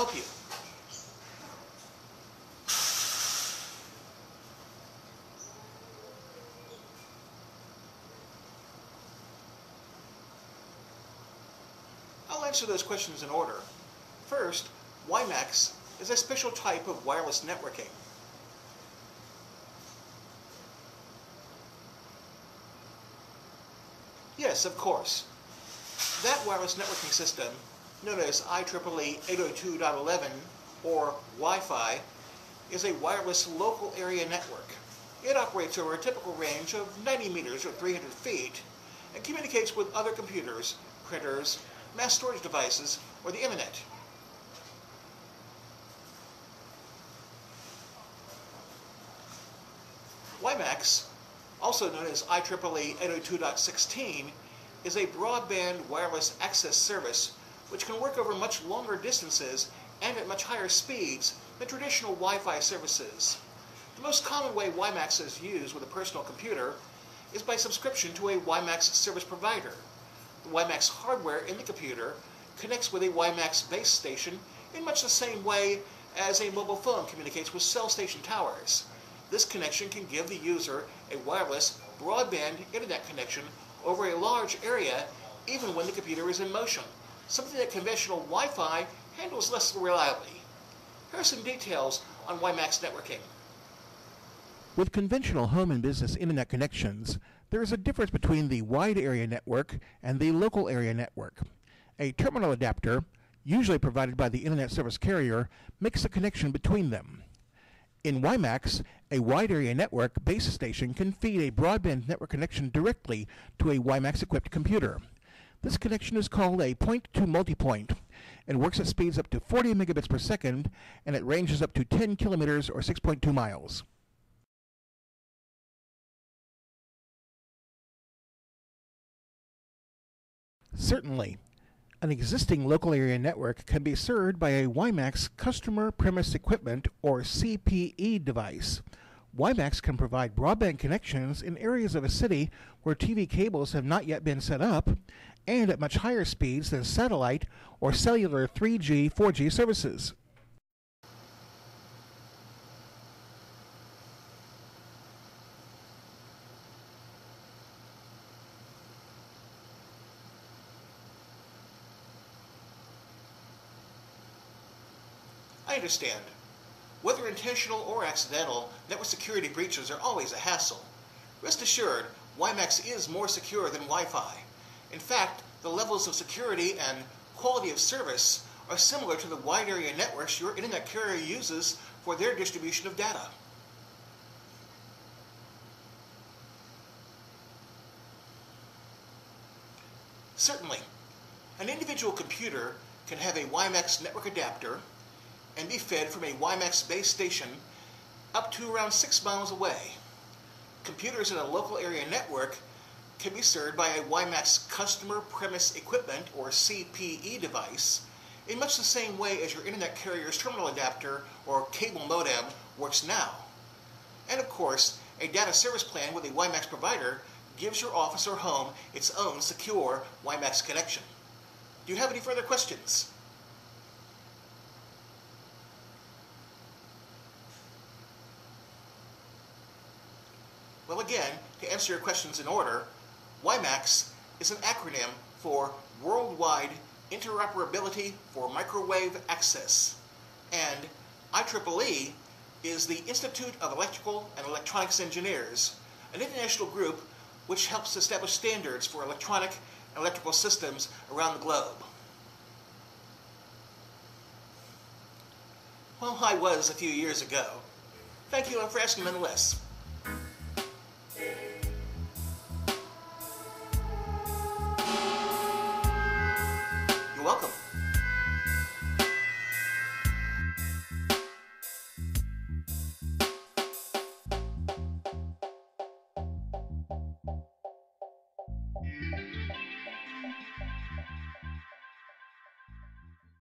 help you? I'll answer those questions in order. First, WiMAX is a special type of wireless networking. Yes, of course. That wireless networking system known as IEEE 802.11 or Wi-Fi, is a wireless local area network. It operates over a typical range of 90 meters or 300 feet and communicates with other computers, printers, mass storage devices, or the internet. WiMAX, also known as IEEE 802.16, is a broadband wireless access service which can work over much longer distances and at much higher speeds than traditional Wi-Fi services. The most common way WiMAX is used with a personal computer is by subscription to a WiMAX service provider. The WiMAX hardware in the computer connects with a WiMAX base station in much the same way as a mobile phone communicates with cell station towers. This connection can give the user a wireless broadband internet connection over a large area even when the computer is in motion, something that conventional Wi-Fi handles less reliably. Here are some details on WiMAX networking. With conventional home and business internet connections, there is a difference between the wide area network and the local area network. A terminal adapter, usually provided by the internet service carrier, makes the connection between them. In WiMAX, a wide area network base station can feed a broadband network connection directly to a WiMAX equipped computer. This connection is called a point-to multipoint and works at speeds up to 40 megabits per second and it ranges up to 10 kilometers or 6.2 miles. Certainly, an existing local area network can be served by a WiMAX Customer Premise Equipment or CPE device. WiMAX can provide broadband connections in areas of a city where TV cables have not yet been set up and at much higher speeds than satellite or cellular 3G, 4G services. I understand. Whether intentional or accidental, network security breaches are always a hassle. Rest assured, WiMAX is more secure than Wi-Fi. In fact, the levels of security and quality of service are similar to the wide area networks your internet carrier uses for their distribution of data. Certainly, an individual computer can have a WiMAX network adapter and be fed from a WiMAX base station up to around six miles away. Computers in a local area network can be served by a WiMAX Customer Premise Equipment, or CPE device, in much the same way as your internet carrier's terminal adapter or cable modem works now. And of course, a data service plan with a WiMAX provider gives your office or home its own secure WiMAX connection. Do you have any further questions? Well, again, to answer your questions in order, WiMAX is an acronym for Worldwide Interoperability for Microwave Access, and IEEE is the Institute of Electrical and Electronics Engineers, an international group which helps establish standards for electronic and electrical systems around the globe. Well, I was a few years ago. Thank you for asking nonetheless.